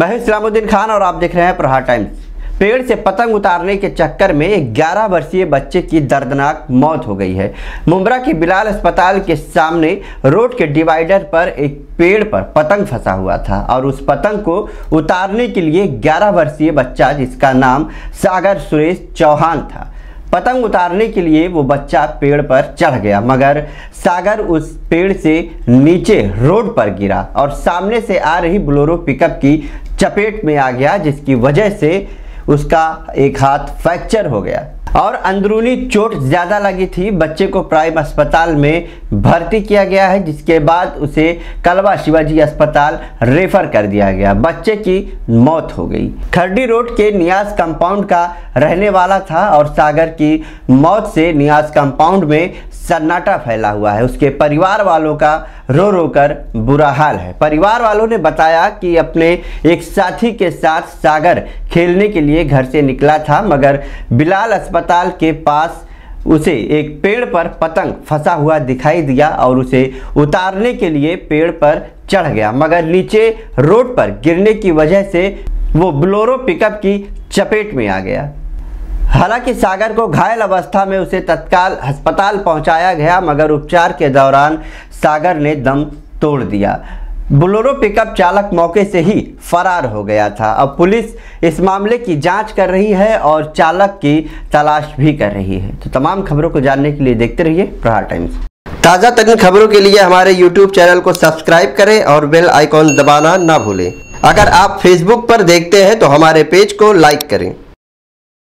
मैं इस्लामुद्दीन खान और आप देख रहे हैं प्रहार टाइम्स। पेड़ से पतंग उतारने के चक्कर में 11 वर्षीय बच्चे की दर्दनाक मौत हो गई है। मुंब्रा के बिलाल अस्पताल के सामने रोड के डिवाइडर पर एक पेड़ पर पतंग फंसा हुआ था और उस पतंग को उतारने के लिए 11 वर्षीय बच्चा, जिसका नाम सागर सुरेश चौहान था, पतंग उतारने के लिए वो बच्चा पेड़ पर चढ़ गया। मगर सागर उस पेड़ से नीचे रोड पर गिरा और सामने से आ रही ब्लोरो पिकअप की चपेट में आ गया, जिसकी वजह से उसका एक हाथ फ्रैक्चर हो गया। और अंदरूनी चोट ज़्यादा लगी थी। बच्चे को प्राइम अस्पताल में भर्ती किया गया है, जिसके बाद उसे कलवा शिवाजी अस्पताल रेफर कर दिया गया। बच्चे की मौत हो गई। खरडी रोड के नियाज कंपाउंड का रहने वाला था और सागर की मौत से नियाज कंपाउंड में सन्नाटा फैला हुआ है। उसके परिवार वालों का रो रो कर बुरा हाल है। परिवार वालों ने बताया कि अपने एक साथी के साथ सागर खेलने के लिए घर से निकला था, मगर बिलाल अस्पताल के पास उसे एक पेड़ पर पतंग फंसा हुआ दिखाई दिया और उसे उतारने के लिए पेड़ पर चढ़ गया। मगर नीचे रोड पर गिरने की वजह से वो ब्लोरो पिकअप की चपेट में आ गया। हालाँकि सागर को घायल अवस्था में उसे तत्काल अस्पताल पहुँचाया गया, मगर उपचार के दौरान सागर ने दम तोड़ दिया। बुलोरो पिकअप चालक मौके से ही फरार हो गया था। अब पुलिस इस मामले की जाँच कर रही है और चालक की तलाश भी कर रही है। तो तमाम खबरों को जानने के लिए देखते रहिए प्रहार टाइम्स। ताज़ा तरीन खबरों के लिए हमारे यूट्यूब चैनल को सब्सक्राइब करें और बेल आइकॉन दबाना ना भूलें। अगर आप फेसबुक पर देखते हैं तो हमारे पेज को लाइक करें।